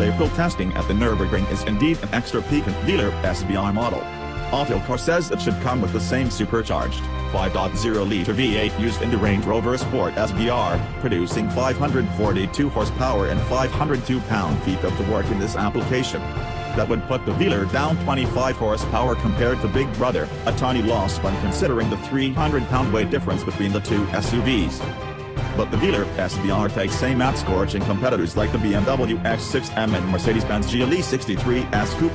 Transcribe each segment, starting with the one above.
April testing at the Nürburgring is indeed an extra piquant Velar SVR model. Autocar says it should come with the same supercharged 5.0-liter V8 used in the Range Rover Sport SVR, producing 542 horsepower and 502 pound-feet of torque in this application. That would put the Velar down 25 horsepower compared to Big Brother, a tiny loss when considering the 300-pound weight difference between the two SUVs. But the Velar SVR takes same at-scorching competitors like the BMW X6M and Mercedes-Benz GLE 63S Coupe.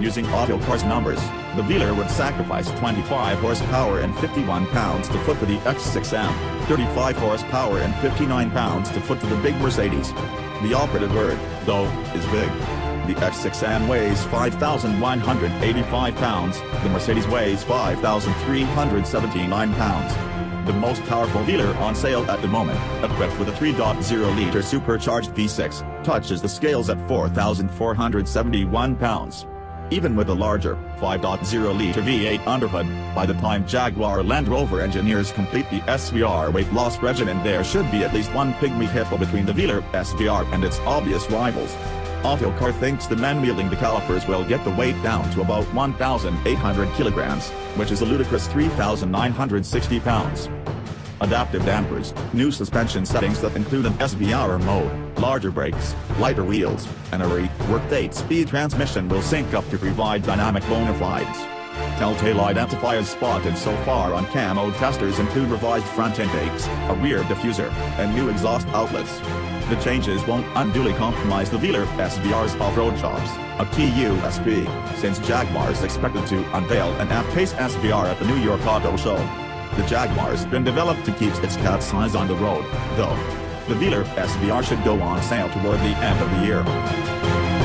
Using Autocar's numbers, the Velar would sacrifice 25 horsepower and 51 pounds to foot to the X6M, 35 horsepower and 59 pounds to foot to the big Mercedes. The operative word, though, is big. The X6M weighs 5,185 pounds, the Mercedes weighs 5,379 pounds. The most powerful Velar on sale at the moment, equipped with a 3.0-liter supercharged V6, touches the scales at 4,471 pounds. Even with a larger, 5.0-liter V8 underhood, by the time Jaguar Land Rover engineers complete the SVR weight loss regimen there should be at least one pygmy hippo between the Velar SVR and its obvious rivals. Autocar thinks the men wielding the calipers will get the weight down to about 1,800 kilograms, which is a ludicrous 3,960 pounds. Adaptive dampers, new suspension settings that include an SVR mode, larger brakes, lighter wheels, and a reworked 8-speed transmission will sync up to provide dynamic bona fides. Telltale identifiers spotted so far on camo testers include revised front intakes, a rear diffuser, and new exhaust outlets. The changes won't unduly compromise the Velar SVR's off-road chops, a key USP, since Jaguar is expected to unveil an F-Pace SVR at the New York Auto Show. The Jaguar's been developed to keep its cat size on the road, though. The Velar SVR should go on sale toward the end of the year.